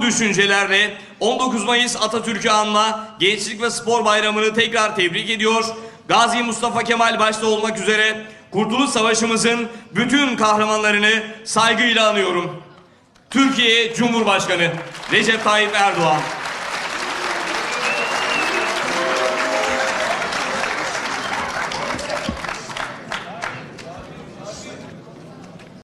düşüncelerle 19 Mayıs Atatürk'ü anma Gençlik ve Spor Bayramı'nı tekrar tebrik ediyor. Gazi Mustafa Kemal başta olmak üzere Kurtuluş Savaşımızın bütün kahramanlarını saygıyla anıyorum. Türkiye Cumhurbaşkanı Recep Tayyip Erdoğan.